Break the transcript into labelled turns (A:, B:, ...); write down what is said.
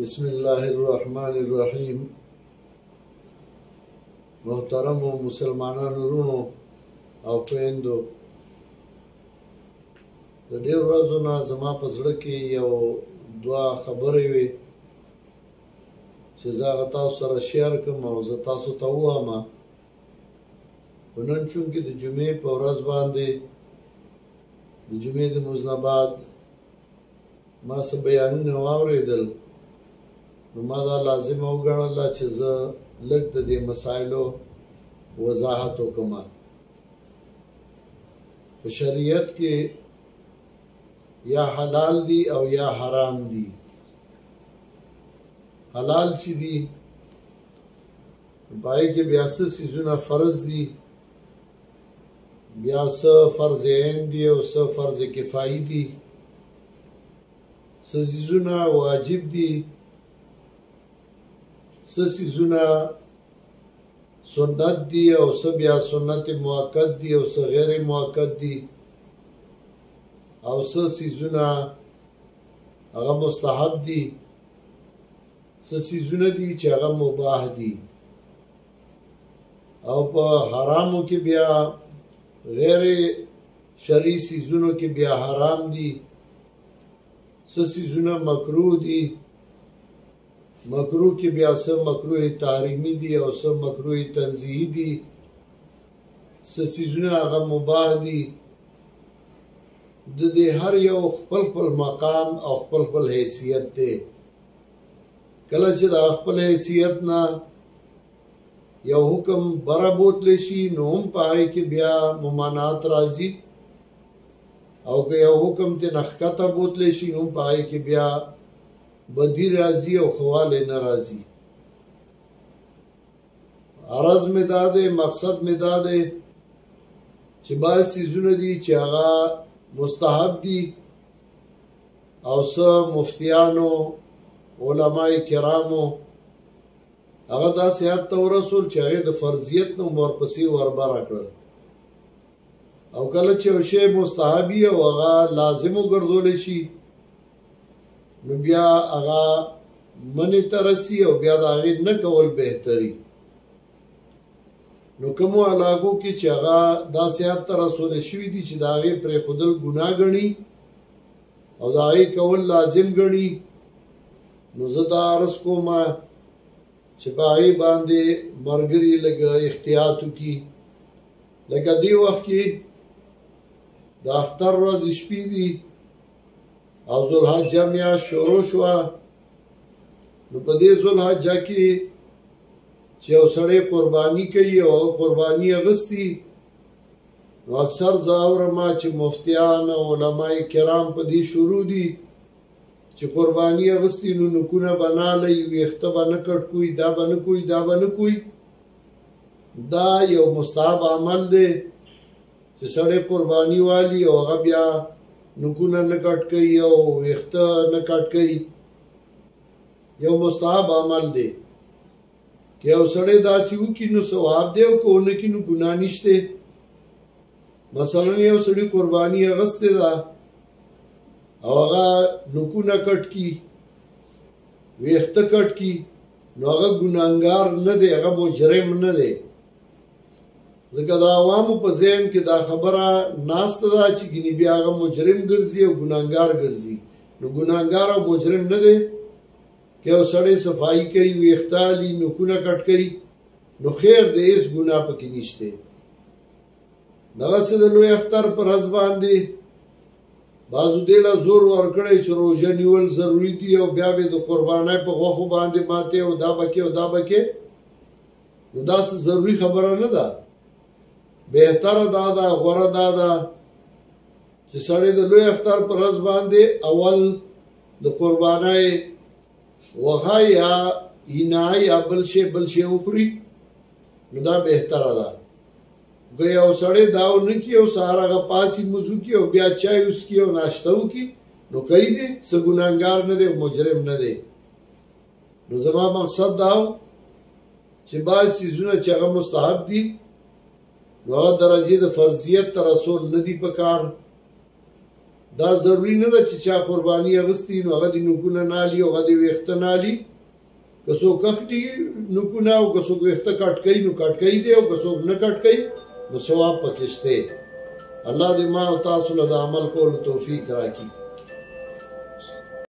A: بسم الله الرحمن الرحیم محترم و مسلمانانو رونو او خویندو د ډېر ورځو نه زما په زړه کې یو دوا خبرې وي چې زه هغه تاسو سره شیر کوم او زه تاسو ته وایم خو نن چونکه د جمعې په ورځ باندې د جمعې د مزنه بعد ما څه بیانونه واورېدل نو ما دا لازم وګڼله چې زه لږ د دې مسایلو وضاحت وکړم په شریعت کې یا حلال دي او یا حرام دي حلال چې دي نو په هغې کې بیا څه څیزونه فرض دي بیا څه فرض عین دي او څه فرض کفایي دي څه څیزونه واجب دي څه څیزونه سنت دي او څه بیا سنت موقت دي او څه غیر موقت دي او څه څیزونه هغه مستحب دي څه سیزونه دي چې هغه مباح دي او په حرامو کې بیا غیر شرعي سیزونو کې بیا حرام دي څه سیزونه مکروه دي مکروه کې بیا څه مکروه تحریمی دي او څه مکروه تنزیهی دي څه سیزونه هغه مباح دي د دې هر یو خپل خپل مقام او خپل خپل حیثیت دی کله چې د خپل حیثیت نه یو حکم بره بوتل شي نو هم پای کې بیا ممانعت راځي او که یو حکم ته نخکته بوتل شي نو پای کې بیا بدی راځي او خواله نه راځي عرض می داده مقصد می داده چې باید سیزونه دي چې هغه مستحب دي او څه مفتیانو علما کرامو هغه دا سیات ته ورسول چې هغه د فرضیت نو ورپسې وربر کړل او کله چې یو شی مستحبی او هغه لازم وګرځول شي نو بیا هغه منی ترسي او بیا دا هغه نه کول بهتري نو کومو علاقو کې چې هغه داسې حد ته رسولی شوي دي چې د هغې پرېښودل ګناه ګڼي او د هغې کول لازم ګڼي نو زه دا عرض کوم چې په هغې باندې ملګري لږ احتیاط وکړي لکه دې وخت کې د اختر ورځ شپې دي او ذوالحجه میاشت شروع شوه نو په دې ذوالحجه کې چې یو سړی قرباني کوي او هغه قرباني اغستی نو اکثر زه اورم چې مفتیان او علما کرام په دې شروع دي چې قرباني اغستی نو نکونه بنالې ویخته بنه کټ کوي دا بنه کوي دا بنه کوي دا یو مستحب عمل دی چې سړی قرباني والی او هغه بیا نکونه نه کټ کوي او ویخته نه کټ کوي یو مستحب عمل دی که یو سړی داسې وکړي نو ثواب دی او که ونه کړي نو ګناه نشته مثلا یو سړی قرباني اغستې ده او هغه نکونه کټ کی ویخته کټ کی نو هغه ګناهګار نه دی هغه مجرم نه دی ځکه د عوامو په ذهن کې دا خبره ناشته ده چې ګنې بیا هغه مجرم ګرځي او ګناهګار ګرځي نو ګناهګار او مجرم نه دی که یو سړی صفائی کوي ویښته لي نوکونه کټ کوي نو خیر دی هیڅ ګناه پکې نشته دغسې د لوی اختر پر ورځ باندې بعضو دې له زور ورکړی چې روژه نیول ضروري دي او بیا به د قربانۍ په غوښو باندې ماتې او دا بکې او دا بکې نو داسې ضروري خبره نه ده بهتره دا ده غوره دا ده چې سړی د لوی اختر پر ورځ باندې اول د قربانای وغایا اینای ابل شی بل شی وخوري نو دا بهتره ده که یو سړی داو نه کی او سارغه پاسی مزو کی او بیا چای اوس کی او ناشته وکي نو کوي دې څه ګناګار نه دی مجرم نه دی نو زما مقصد دا و چې باید سیزونه چې هغه مستحب دي نو هغه درجه د فرضیت تر رسول نه دی پکار دا ضروری نه ده چې چا قرباني اغستی نو هغه د نکونه نالی او هغه د ویخته نالی که څوک اخلي نکونه او که څوک ویخته کټ کوي نو کټ کوي دی او که څوک نه کټ کوي نو ثواب پکې شته الله دې ما او تاسو له عمل کولو توفیق راکړي